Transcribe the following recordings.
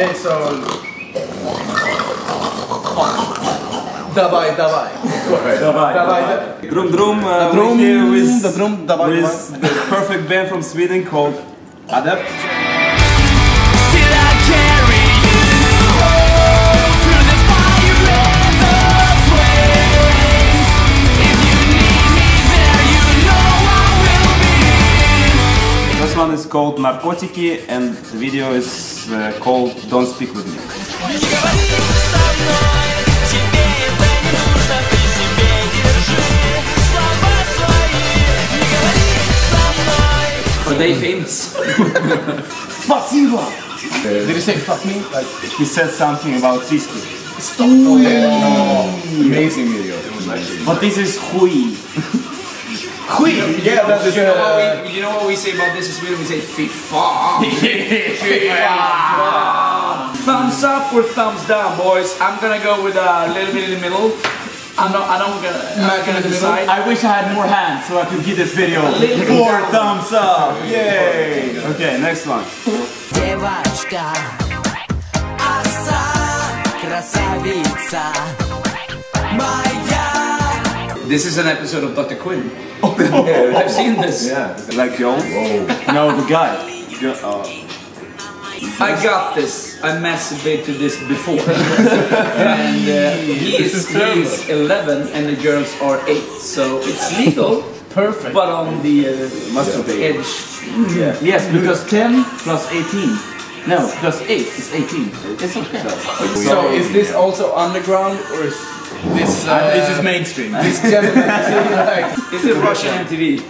Okay, so... Давай, давай. Давай. Давай. Drum Drum, uh, Drum, we're here with, the drum, давай, with the perfect band from Sweden called Adept. Still I carry you through the fire and the flames. If you need me there, you know I will be. This one is called Narkotiki and the video is uh, it's called Don't Speak With Me. they famous? fuck Silva! Uh, Did he say fuck me? Like, he said something about Cisco. Stop! Oh, yeah. no. Amazing video. But this is Hui. yeah, that's You know, what uh, we, you know what we say about this in Sweden? We say fy fan. thumbs up or thumbs down, boys? I'm gonna go with a little bit in the middle. I'm not. I don't gonna. I'm gonna decide. I wish I had more hands so I could give this video little four thumbs up. Yay! Okay, next one. Девочка, оса, красавица, моя. This is an episode of Dr. Quinn. I've seen this. Yeah. Like Joel? No, the guy. Jo- uh, I got this. I masturbated to this before. and uh, he, is, he is 11 and the girls are 8. So it's legal, perfect. but on the uh, Masturbate. edge. Yes, because 10 plus 18. No, plus 8 is 18. It's okay. So is this also underground or is this uh, this is mainstream. this gentleman like Is it Russian MTV?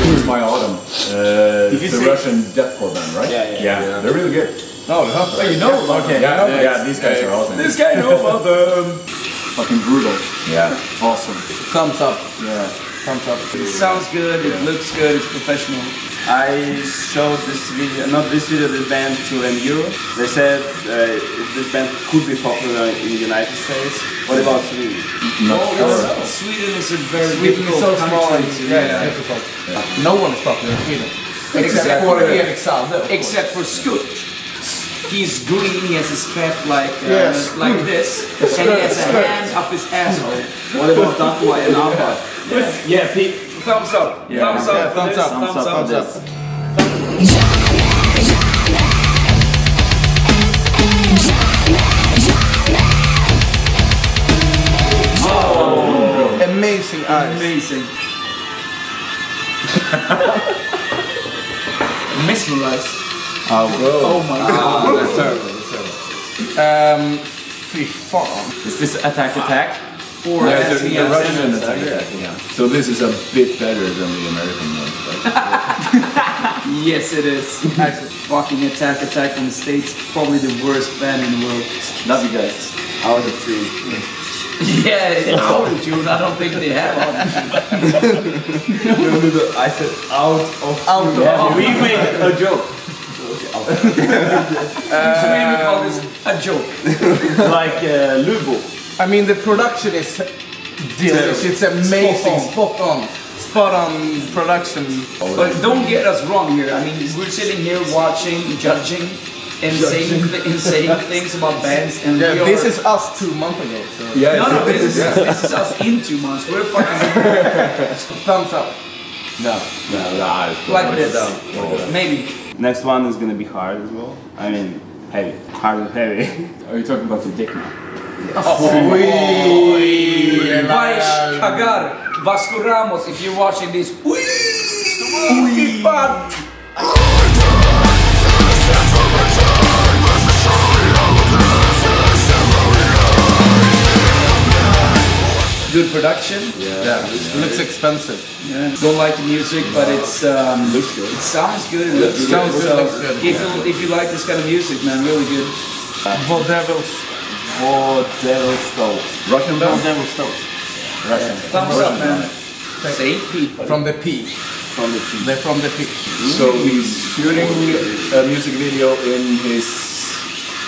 This is my autumn. Uh, it's the Russian deathcore band, right? Yeah, yeah, yeah. They're really good. No, the hub. you know? Okay. Yeah, yeah, These guys are awesome. This guy know about them. Fucking brutal. Yeah. Awesome. thumbs up. Yeah. Thumbs up. It sounds good, it looks good, it's professional. I showed this video, not this video, this band to Euro. They said uh, this band could be popular in the United States, what about Sweden? Not sure. Sweden is a very Sweden is difficult so small. country and- to Yeah, it's difficult. No one is popular in Sweden. Except Except for for- Eric Saade. Except for Scoot. He's green, he has his pet like uh, Yes. like this, and he has a Skirt. hand up his asshole. What about Dankwa and Abba? Yeah, Pete. Thumbs up. Yeah. Thumbs up. Yeah, for thumbs this, up, Thumbs, thumbs up up. for this. Amazing eyes. Amazing. Mesmerized. Oh my god. that's terrible. That's terrible. Um, fy fan. Is this Attack Attack? Or Yeah, as the, he the Russian said, attack. Yeah. So this is a bit better than the American one. Yes, it is. Fucking Attack Attack from the States. Probably the worst band in the world. Love you guys. Out of three. Yeah, auto-tune. I don't think they have auto I said out of Out of Yeah, we made a joke. Sweden we call this a joke. like uh, Lubo. I mean, the production is delicious. It's amazing. Spot on. Spot on production. But don't get us wrong here. I mean, we're sitting here watching, judging, and saying th- and saying things about bands, and Yeah, we are, this is us two months ago. So Yeah. no, no. This is this is us in two months. We're fucking thumbs up. No, no, no. it's like not this. Maybe. Next one is gonna be hard as well. I mean, heavy. Hard and heavy. Are you talking about the dick now? Vais cagar. Vasco Ramos, if you're watching this. Ui, Good production. Yeah, it looks expensive. Yeah. Don't like the music, but it's um, Looks good. It sounds good. It looks Sounds good. good, So looks good. If you if you like this kind of music, man, really good. What devils? What devil stole? Russian What band? devil stole? Russian. Thumbs up, man. Say people. From the peak. From the tree. They're from the peak. So he's shooting a music video in his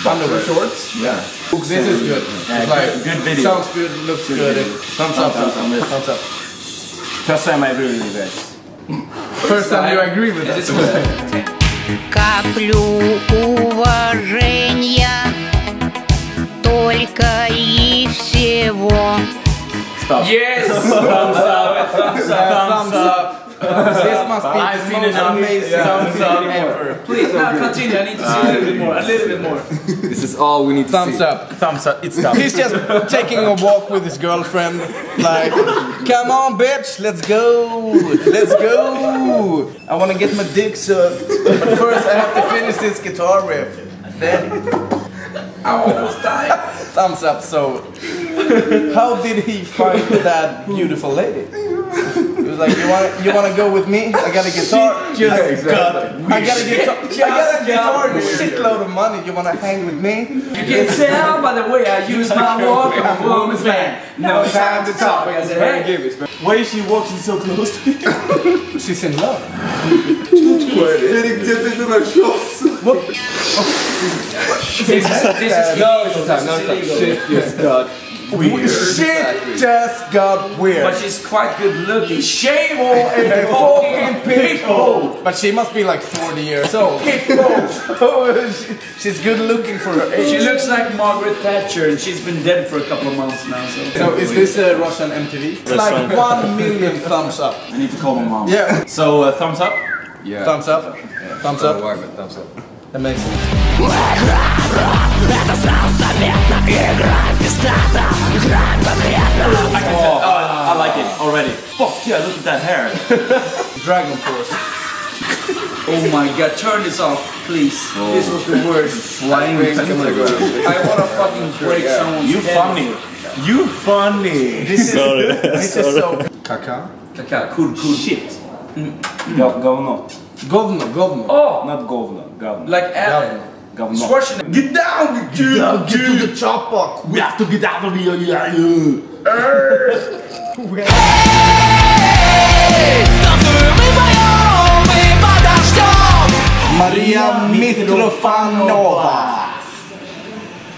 underwear. Shorts? Yeah. This is good. Yeah, It's like, good- good video. Sounds good, looks good. Thumbs up. Thumbs up on this. Thumbs up. First time I agree with you guys. First time you agree with It us. is good. Коплю уважения только и всего. Yes! Thumbs up! Thumbs up! Thumbs up. This must be I've the seen most enough. amazing Yeah. thing ever. Please, now continue. I need to uh, see a little bit more. A little bit more. This is all we need to Thumbs up. Thumbs up, it's done. He's just taking a walk with his girlfriend. Like, come on, bitch, let's go, let's go. I want to get my dick sucked, but first I have to finish this guitar riff. Then I almost died. thumbs up. So, how did he find that beautiful lady? He was like, you want you want to go with me? I got a guitar. I, got, I got a guitar. I got a guitar and a shitload of money. You want to hang with me? You can tell by the way I use my walk. I'm a woman's man. No time to talk. I said, hey. Why is she walking so close to me? She's in love. Erik, gdzie ty tu na shots? This is, this is No, it's time. No, it's time. illegal. Shit just got weird. Shit just got weird. But she's quite good looking. Shame on a a fucking fucking people. But she must be like 40 years old. she's good looking for her She looks like Margaret Thatcher and she's been dead for a couple of months now. So. So is this a Russian MTV? It's like one million thumbs up. I need to call my mom. Yeah. So, uh, thumbs up? Yeah. Thumbs up. Thumbs So up. why, but thumbs up. Amazing. Oh, I like it already. Fuck yeah, look at that hair. Dragon Force. Oh my god, turn this off, please. This was the worst. Flying. I wanna fucking break someone's You head. funny. You funny. This is, this is so... Kaka? Kaka, cool, cool. Shit. Go, govno. Govno, govno. Oh, Not govno. Govno. like uh, Govno. Schwarzenegger. Get down, get down, Get to the chopper. We have to get out of here. Yeah, yeah. Maria Mitrofanova.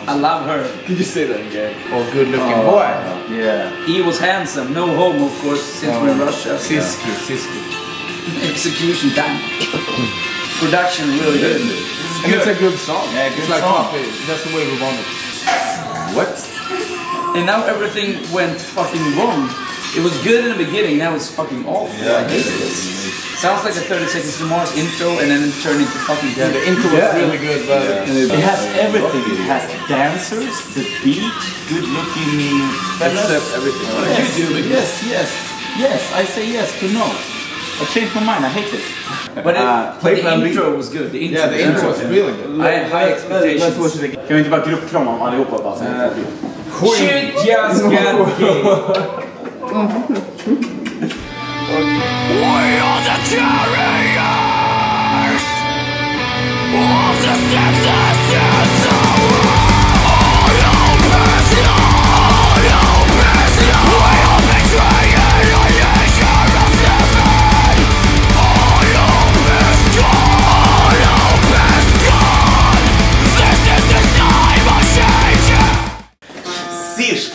I love her. Could you say that again? Oh, good looking oh, boy. Yeah. He was handsome, no homo, of course, since we're in Russia. Siski, Siski. Execution time. Production really good. And it's a good song. Yeah, good it's like song. coffee. That's the way we want it. What? And now everything went fucking wrong. It was good in the beginning, now it's fucking awful. I hate this. Sounds like a 30 Seconds to Mars intro and then it turned into fucking Yeah, the intro was really good, but It has everything. It has dancers, the beat, good looking Except everything. Oh, yes, yes, yes, yes. I say yes to no. I changed my mind. I hate this. But, it, Uh, but play the plan B. intro was good. The intro, yeah, the intro was really good. I had high expectations. Kan vi inte bara gruppkrama om allihopa bara sen? Shit just got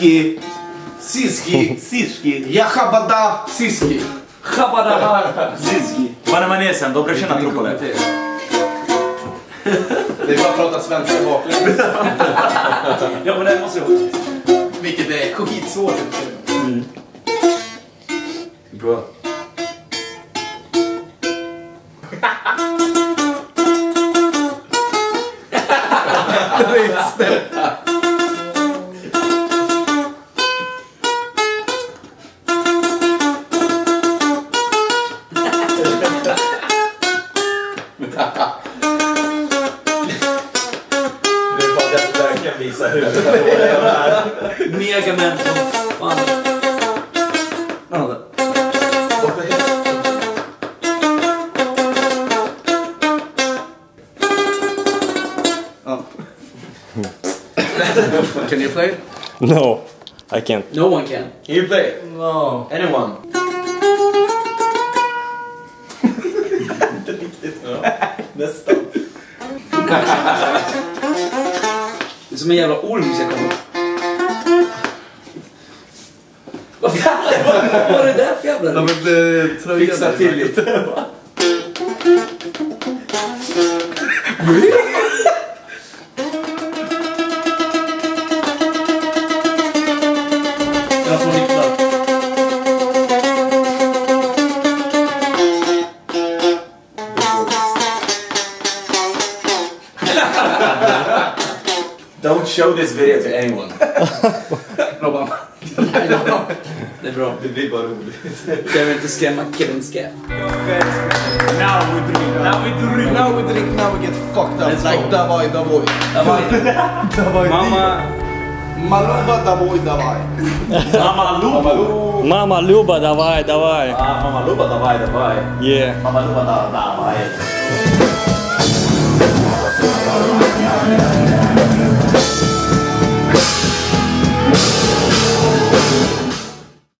gay. Сишки! Сиски! Сишки! Jahabada Siski. Chabadaha. Сиски! Vad är manesen? Добре ще натрупали. Det är bara att prata svenska baklänges. Ja men det måste jag också. Vilket är skitsvårt. Bra. Can you play? No, I can't. No one can. Can you play? No. Anyone? Nästan. som en jävla orm ska komma upp. Vad var det där för jävla... Ja, men det, tröjan Fixa är- till lite. show this video to anyone. Kevin Now we drink, now we drink, now we drink, now we get fucked up. It's like go. davai, davai. Davai. Mama, Maluba, davai, davai. Mama, Luba. Mamma Luba, davai, davai. Ah, Luba, davai, davai. Yeah. Mama, Luba, davai. Yeah.